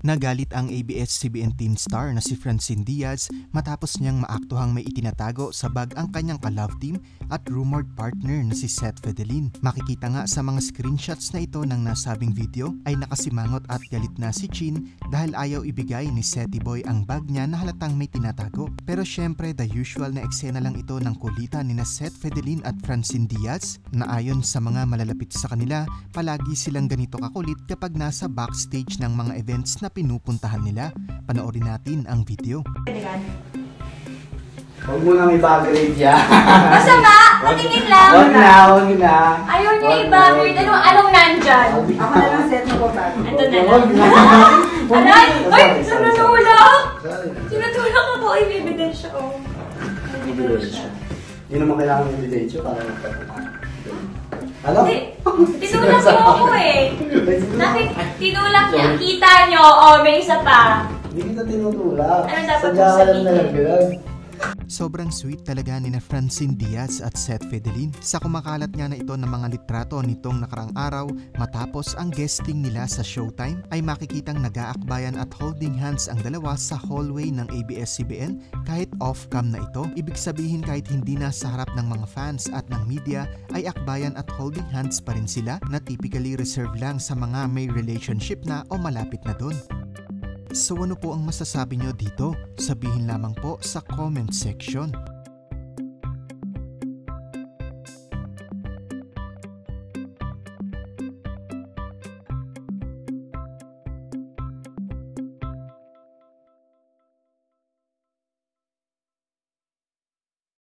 Nagalit ang ABS-CBN teen star na si Francine Diaz matapos niyang maaktuhang may itinatago sa bag ang kanyang ka-love team at rumored partner na si Seth Fedelin. Makikita nga sa mga screenshots na ito ng nasabing video ay nakasimangot at galit na si Chin dahil ayaw ibigay ni Seti Boy ang bag niya na halatang may tinatago. Pero syempre the usual na eksena lang ito ng kulitan ni na Seth Fedelin at Francine Diaz na ayon sa mga malalapit sa kanila palagi silang ganito kakulit kapag nasa backstage ng mga events na pinupuntahan nila. Panoorin natin ang video. Huwag mo nang i-bagrade yan. Masama! Patingin lang! Huwag na, huwag na. Ayaw niya Huwag i-backward. na. Ano, anong nandyan? Ako na lang set mo ko pa. Ito na Huwag lang. na. Aray! Ay! Sinutulak! Sinutulak ako. Ay, may ebidensya ko. May ebidensya. Hindi naman kailangan ng ebidensya para magpapakain. Tinulak mo ako eh. Nakit, tinulak niya. Kita niyo. Oh, may isa pa. Hindi kita tinutulak. Ano dapat Sadya lang sabihin? nalaglag. Sobrang sweet talaga ni na Francine Diaz at Seth Fedelin sa kumakalat nga na ito ng mga litrato nitong nakarang araw matapos ang guesting nila sa Showtime ay makikitang nag-aakbayan at holding hands ang dalawa sa hallway ng ABS-CBN kahit off-cam na ito. Ibig sabihin kahit hindi na sa harap ng mga fans at ng media ay akbayan at holding hands pa rin sila na typically reserved lang sa mga may relationship na o malapit na doon. So ano po ang masasabi nyo dito? Sabihin lamang po sa comment section.